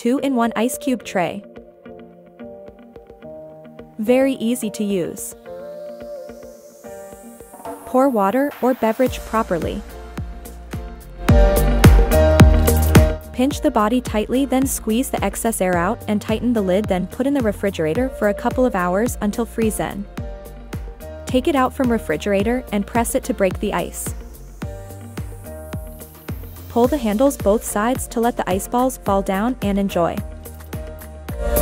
2-in-1 ice cube tray. Very easy to use. Pour water or beverage properly. Pinch the body tightly then squeeze the excess air out and tighten the lid then put in the refrigerator for a couple of hours until freeze-in. Take it out from refrigerator and press it to break the ice. Pull the handles both sides to let the ice balls fall down and enjoy.